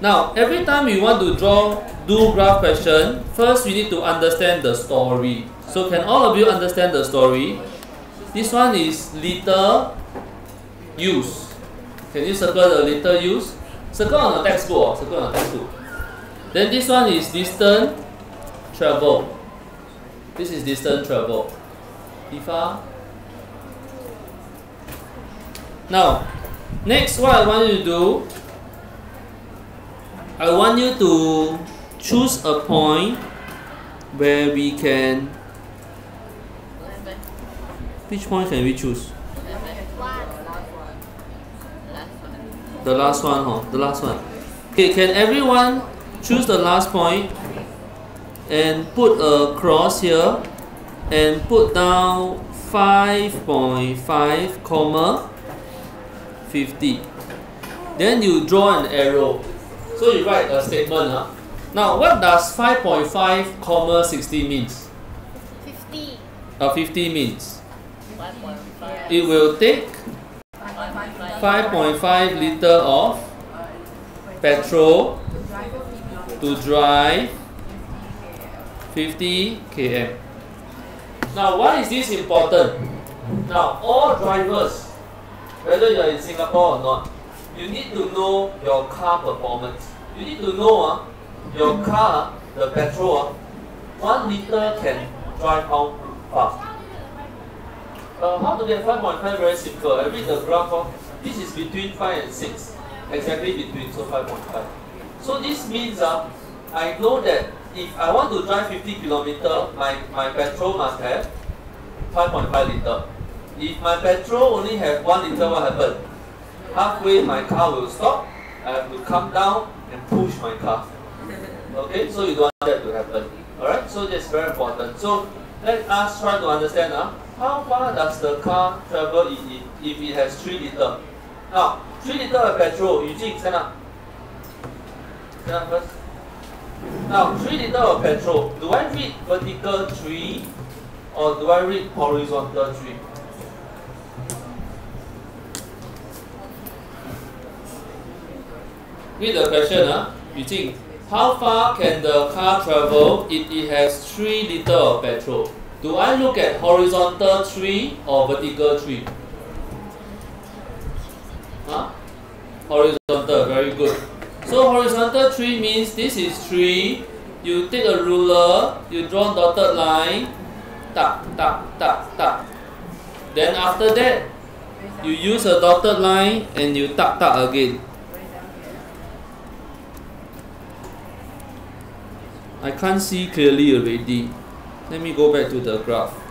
Now, every time you want to draw do graph question, first you need to understand the story. So can all of you understand the story? This one is little use. Can you circle the little use? Circle on the textbook. Oh, circle on the textbook. Then this one is distant travel. This is distant travel. Ifa. Now, next what I want you to do, I want you to choose a point where we can. Which point can we choose? The last one, huh? The last one. Okay, can everyone choose the last point and put a cross here and put down 5.5 comma 50 then you draw an arrow so you write a statement huh? now what does 5.5 comma 60 means 50. uh, 50 means it will take 5.5 liter of petrol to drive 50 km. Now, why is this important? Now, all drivers, whether you are in Singapore or not, you need to know your car performance. You need to know uh, your car, the petrol, uh, one liter can drive how fast. Uh, how to get 5.5 very simple. I read the graph. Uh, this is between 5 and 6. Exactly between, so 5.5. So this means uh, I know that if I want to drive 50 kilometer, my, my petrol must have 5.5 liter. If my petrol only have 1 liter, what happen? Halfway my car will stop. I have to come down and push my car. Okay, so you don't want that to happen. Alright, so that's very important. So let us try to understand uh, how far does the car travel if it, has 3 liter. Now, 3 liter of petrol, Eugene, stand up. Stand up first. Now, 3 liter of petrol, do I read vertical 3 or do I read horizontal 3? Read the question, huh? think How far can the car travel if it has 3 liter of petrol? Do I look at horizontal 3 or vertical 3? Huh? Horizontal, very good. So horizontal 3 means this is 3. You take a ruler, you draw dotted line, tap, tap, tap, tap. Then after that, you use a dotted line and you tap, tap again. I can't see clearly already. Let me go back to the graph.